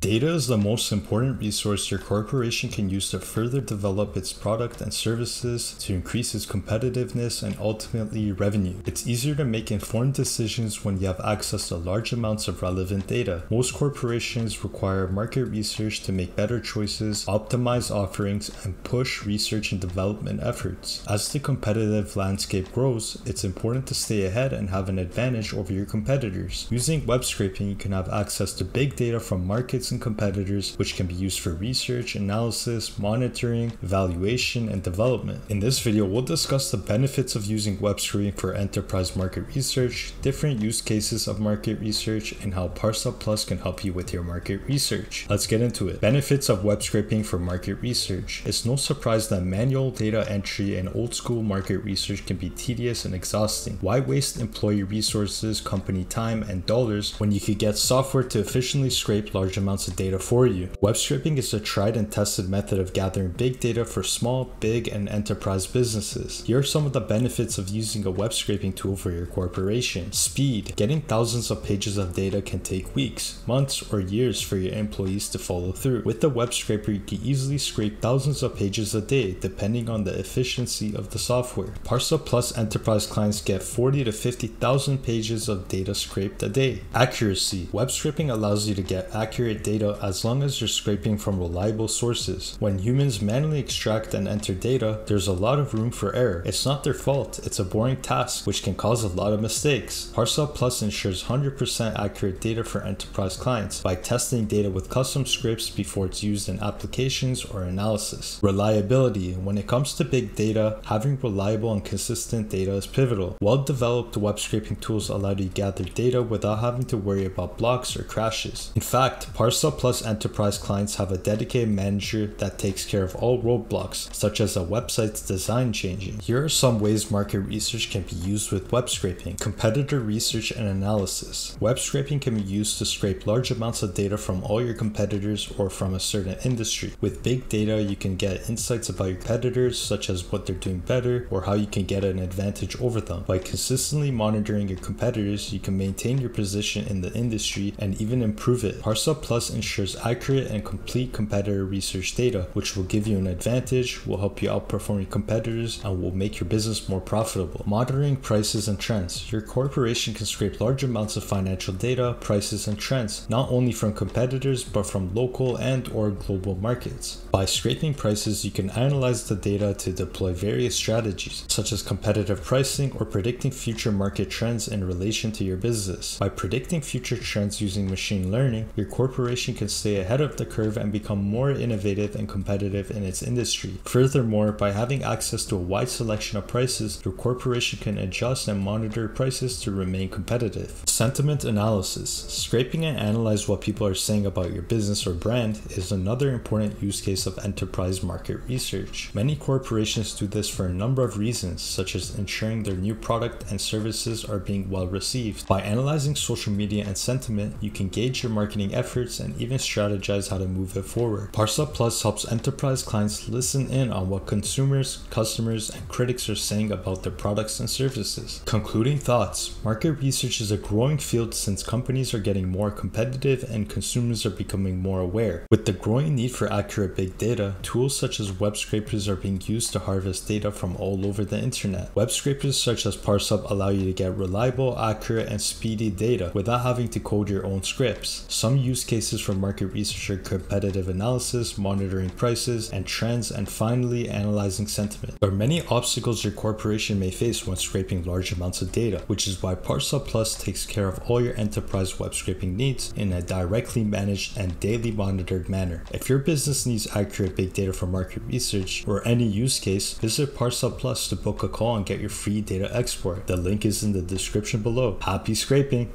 Data is the most important resource your corporation can use to further develop its product and services to increase its competitiveness and ultimately revenue. It's easier to make informed decisions when you have access to large amounts of relevant data. Most corporations require market research to make better choices, optimize offerings, and push research and development efforts. As the competitive landscape grows, it's important to stay ahead and have an advantage over your competitors. Using web scraping, you can have access to big data from markets and competitors, which can be used for research, analysis, monitoring, evaluation, and development. In this video, we'll discuss the benefits of using web scraping for enterprise market research, different use cases of market research, and how ParseHub Plus can help you with your market research. Let's get into it. Benefits of web scraping for market research. It's no surprise that manual data entry and old school market research can be tedious and exhausting. Why waste employee resources, company time, and dollars when you could get software to efficiently scrape large amounts amounts of data for you. Web scraping is a tried and tested method of gathering big data for small, big, and enterprise businesses. Here are some of the benefits of using a web scraping tool for your corporation. Speed. Getting thousands of pages of data can take weeks, months, or years for your employees to follow through. With the web scraper, you can easily scrape thousands of pages a day, depending on the efficiency of the software. ParseHub Plus enterprise clients get 40 to 50,000 pages of data scraped a day. Accuracy. Web scraping allows you to get accurate data as long as you're scraping from reliable sources. When humans manually extract and enter data, there's a lot of room for error. It's not their fault, it's a boring task which can cause a lot of mistakes. ParseHub Plus ensures 100% accurate data for enterprise clients by testing data with custom scripts before it's used in applications or analysis. Reliability. When it comes to big data, having reliable and consistent data is pivotal. Well-developed web scraping tools allow you to gather data without having to worry about blocks or crashes. In fact, ParseHub ParseHub Plus Enterprise clients have a dedicated manager that takes care of all roadblocks, such as a website's design changing. Here are some ways market research can be used with web scraping. Competitor research and analysis. Web scraping can be used to scrape large amounts of data from all your competitors or from a certain industry. With big data, you can get insights about your competitors, such as what they're doing better or how you can get an advantage over them. By consistently monitoring your competitors, you can maintain your position in the industry and even improve it. ParseHub Plus ensures accurate and complete competitor research data, which will give you an advantage, will help you outperform your competitors, and will make your business more profitable. Monitoring prices and trends. Your corporation can scrape large amounts of financial data, prices, and trends, not only from competitors, but from local and or global markets. By scraping prices, you can analyze the data to deploy various strategies, such as competitive pricing or predicting future market trends in relation to your business. By predicting future trends using machine learning, your corporation corporation can stay ahead of the curve and become more innovative and competitive in its industry. Furthermore, by having access to a wide selection of prices, your corporation can adjust and monitor prices to remain competitive. Sentiment analysis. Scraping and analyze what people are saying about your business or brand is another important use case of enterprise market research. Many corporations do this for a number of reasons, such as ensuring their new product and services are being well received. By analyzing social media and sentiment, you can gauge your marketing efforts and and even strategize how to move it forward. ParseHub Plus helps enterprise clients listen in on what consumers, customers, and critics are saying about their products and services. Concluding thoughts Market research is a growing field since companies are getting more competitive and consumers are becoming more aware. With the growing need for accurate big data, tools such as web scrapers are being used to harvest data from all over the internet. Web scrapers such as ParseHub allow you to get reliable, accurate, and speedy data without having to code your own scripts. Some use cases for market research competitive analysis, monitoring prices and trends, and finally analyzing sentiment. There are many obstacles your corporation may face when scraping large amounts of data, which is why ParseHub Plus takes care of all your enterprise web scraping needs in a directly managed and daily monitored manner. If your business needs accurate big data for market research or any use case, visit ParseHub Plus to book a call and get your free data export. The link is in the description below. Happy scraping!